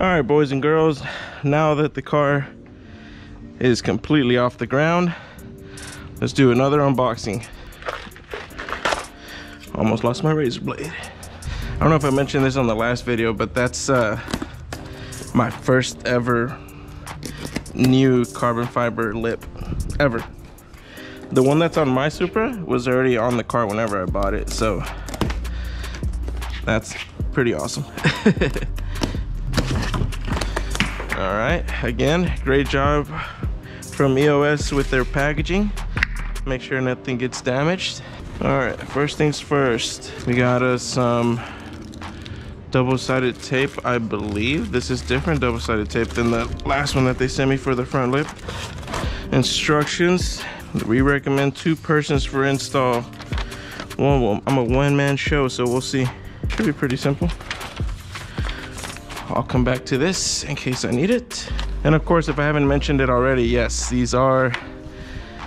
All right, boys and girls, now that the car is completely off the ground, let's do another unboxing. Almost lost my razor blade. I don't know if I mentioned this on the last video, but that's uh, my first ever new carbon fiber lip ever. The one that's on my Supra was already on the car whenever I bought it, so that's pretty awesome. All right, again, great job from EOS with their packaging. Make sure nothing gets damaged. All right, first things first, we got us some double-sided tape, I believe. This is different double-sided tape than the last one that they sent me for the front lip. Instructions, we recommend two persons for install. One, I'm a one-man show, so we'll see. Should be pretty simple. I'll come back to this in case I need it. And of course, if I haven't mentioned it already, yes, these are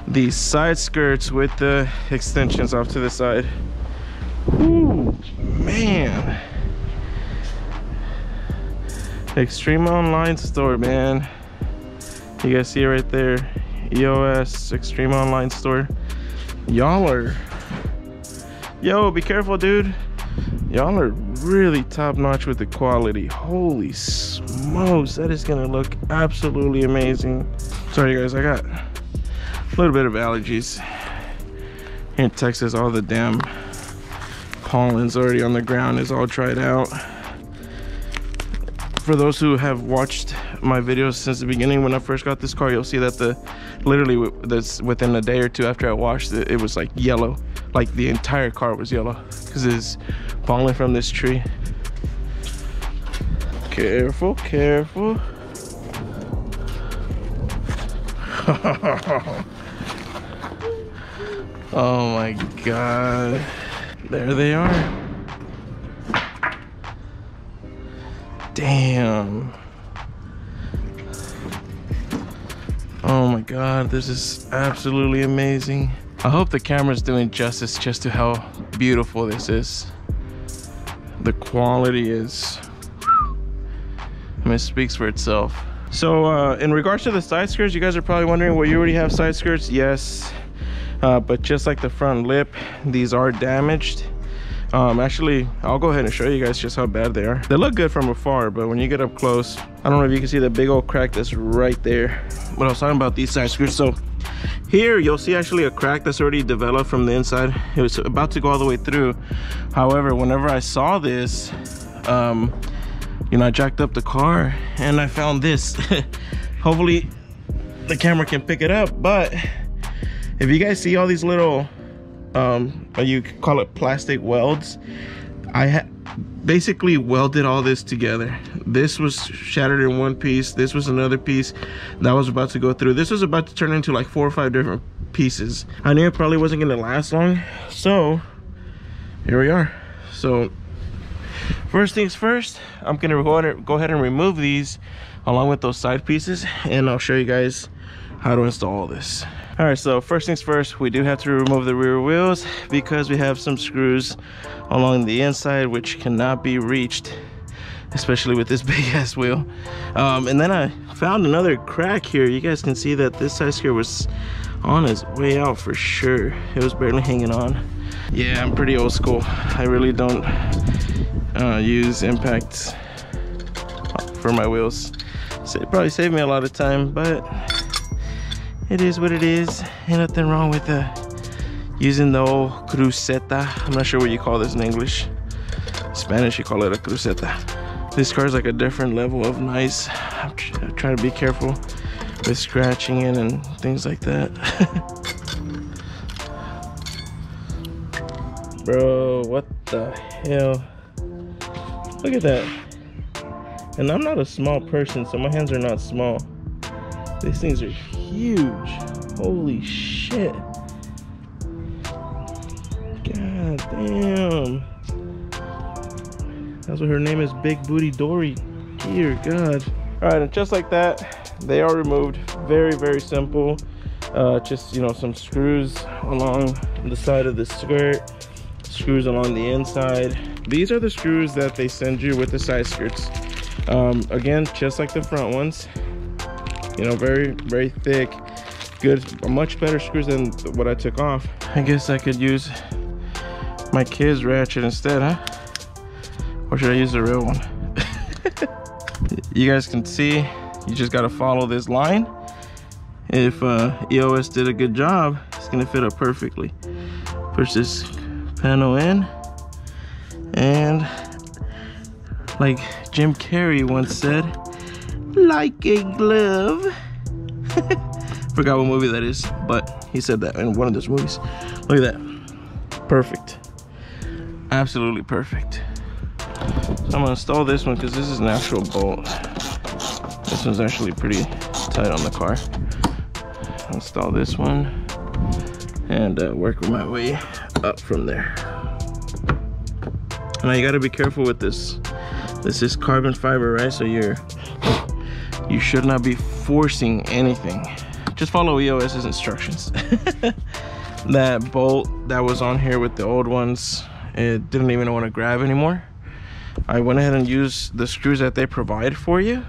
the side skirts with the extensions off to the side. Ooh, man. Extreme Online Store, man. You guys see it right there. EOS Extreme Online Store. Y'all are... Yo, be careful, dude. Y'all are really top notch with the quality. Holy smokes, that is gonna look absolutely amazing. Sorry guys, I got a little bit of allergies. Here in Texas, all the damn pollen's already on the ground is all dried out. For those who have watched my videos since the beginning, when I first got this car, you'll see that the literally this within a day or two after I washed it, it was like yellow. Like the entire car was yellow because it's falling from this tree. Careful, careful. oh my god. There they are. Damn. Oh my god, this is absolutely amazing. I hope the camera's doing justice just to how beautiful this is. The quality is, I mean, it speaks for itself. So uh, in regards to the side skirts, you guys are probably wondering, well, you already have side skirts? Yes, uh, but just like the front lip, these are damaged um actually i'll go ahead and show you guys just how bad they are they look good from afar but when you get up close i don't know if you can see the big old crack that's right there but i was talking about these side skirts so here you'll see actually a crack that's already developed from the inside. It was about to go all the way through. However whenever i saw this um you know i jacked up the car and i found this. Hopefully the camera can pick it up but if you guys see all these little um you call it plastic welds i basically welded all this together. This was shattered in one piece. This was another piece that was about to go through. This was about to turn into like four or five different pieces. I knew it probably wasn't going to last long so here we are. So first things first i'm gonna go ahead and remove these along with those side pieces and i'll show you guys how to install all this all right so first things first we do have to remove the rear wheels because we have some screws along the inside which cannot be reached especially with this big ass wheel. Um, and then i found another crack here. You guys can see that this side skirt was on its way out for sure. It was barely hanging on. Yeah i'm pretty old school. I really don't uh, use impacts for my wheels. So it probably saved me a lot of time but it is what it is. Ain't nothing wrong with uh, using the old cruceta. I'm not sure what you call this in English. Spanish, you call it a cruceta. This car is like a different level of nice. I'm, tr I'm trying to be careful with scratching it and things like that. Bro, what the hell? Look at that. And I'm not a small person, so my hands are not small. These things are huge. Holy shit. God damn. That's what her name is, Big Booty Dory. Dear God. All right, and just like that, they are removed. Very, very simple. Uh, just, you know, some screws along the side of the skirt, screws along the inside. These are the screws that they send you with the side skirts. Um, again, just like the front ones, you know, very, very thick, good, much better screws than what I took off. I guess I could use my kid's ratchet instead, huh? Or should I use the real one? you guys can see, you just gotta follow this line. If uh, EOS did a good job, it's gonna fit up perfectly. Push this panel in and like Jim Carrey once said, like a glove. Forgot what movie that is, but he said that in one of those movies. Look at that. Perfect. Absolutely perfect. So I'm gonna install this one because this is an actual bolt. This one's actually pretty tight on the car. Install this one and uh, work my way up from there. Now you gotta be careful with this. This is carbon fiber, right? So you're, you should not be forcing anything. Just follow EOS's instructions. that bolt that was on here with the old ones, it didn't even want to grab anymore. I went ahead and used the screws that they provide for you.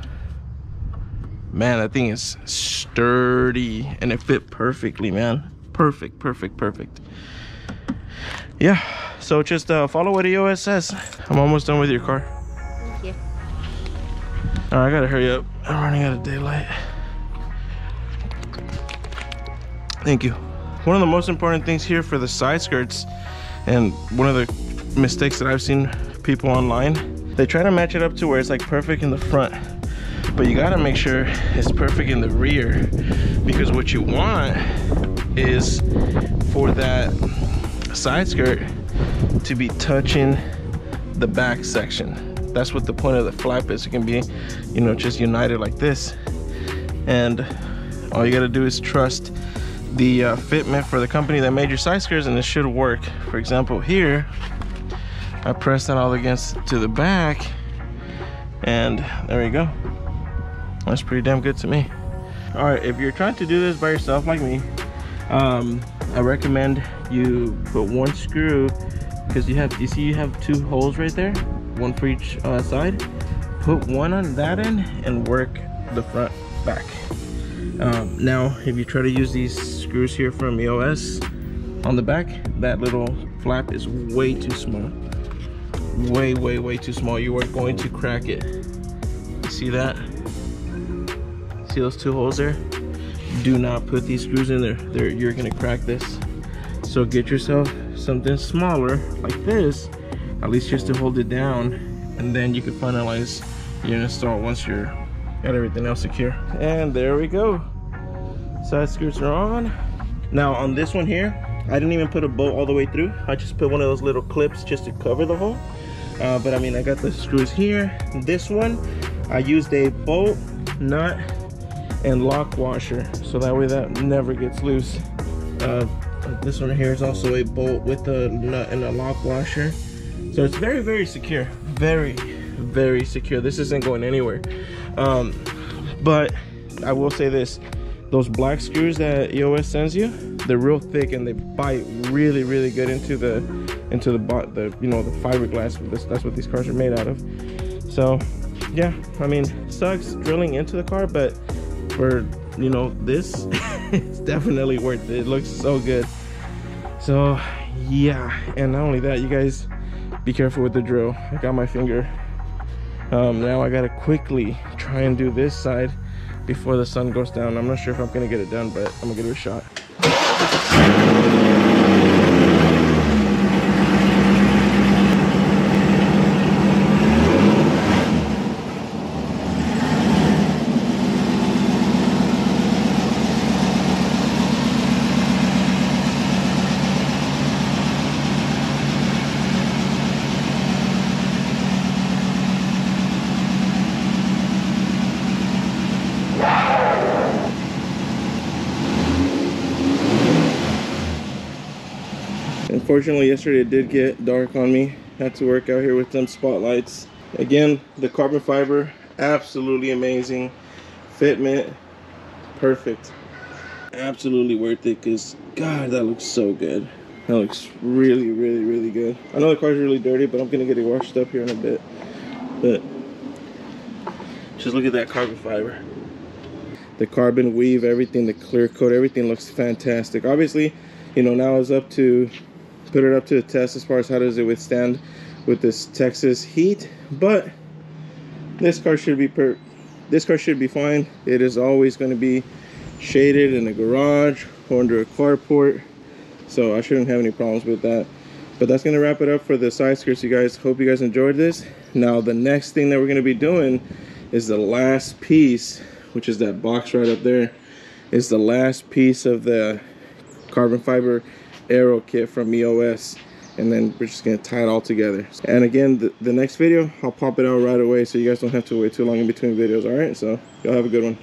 Man, that thing is sturdy and it fit perfectly, man. Perfect, perfect, perfect. Yeah, so just uh, follow what EOS says. I'm almost done with your car. I gotta hurry up. I'm running out of daylight. Thank you. One of the most important things here for the side skirts, and one of the mistakes that I've seen people online, they try to match it up to where it's like perfect in the front, but you gotta make sure it's perfect in the rear, because what you want is for that side skirt to be touching the back section. That's what the point of the flap is. It can be, you know, just united like this. And all you gotta do is trust the uh, fitment for the company that made your side skirts and it should work. For example, here, I press that all against to the back and there you go. That's pretty damn good to me. All right, if you're trying to do this by yourself like me, um, I recommend you put one screw because you have, you see you have two holes right there, one for each uh, side. Put one on that end and work the front back. Um, now, if you try to use these screws here from EOS on the back, that little flap is way too small. Way, way, way too small. You are going to crack it. See that? See those two holes there? Do not put these screws in there. There, you're gonna crack this. So get yourself something smaller like this, at least just to hold it down, and then you can finalize your install once you're got everything else secure. And there we go. Side skirts are on. Now on this one here, I didn't even put a bolt all the way through. I just put one of those little clips just to cover the hole. Uh, but I mean, I got the screws here. This one, I used a bolt, nut, and lock washer. So that way that never gets loose. Uh, this one here is also a bolt with a nut and a lock washer. So it's very, very secure. Very, very secure. This isn't going anywhere. Um, but I will say this, those black screws that EOS sends you, they're real thick and they bite really, really good into the, into the, the you know, the fiberglass. That's, that's what these cars are made out of. So yeah, I mean, sucks drilling into the car, but for, you know, this, it's definitely worth it. It looks so good. So yeah, and not only that, you guys be careful with the drill. I got my finger um, now I gotta quickly try and do this side before the sun goes down. I'm not sure if I'm gonna get it done, but I'm gonna give it a shot. Unfortunately, yesterday it did get dark on me. Had to work out here with some spotlights. Again, the carbon fiber, absolutely amazing. Fitment, perfect. Absolutely worth it because, God, that looks so good. That looks really, really, really good. I know the car's really dirty, but I'm going to get it washed up here in a bit. But Just look at that carbon fiber. The carbon weave, everything, the clear coat, everything looks fantastic. Obviously, you know, now it's up to put it up to the test as far as how does it withstand with this Texas heat. But this car should be per this car should be fine. It is always going to be shaded in a garage or under a carport. So I shouldn't have any problems with that. But that's going to wrap it up for the side skirts, you guys. Hope you guys enjoyed this. Now, the next thing that we're going to be doing is the last piece, which is that box right up there, is the last piece of the carbon fiber aero kit from EOS and then we're just gonna tie it all together. And again the, the next video i'll pop it out right away so you guys don't have to wait too long in between videos all right? So y'all have a good one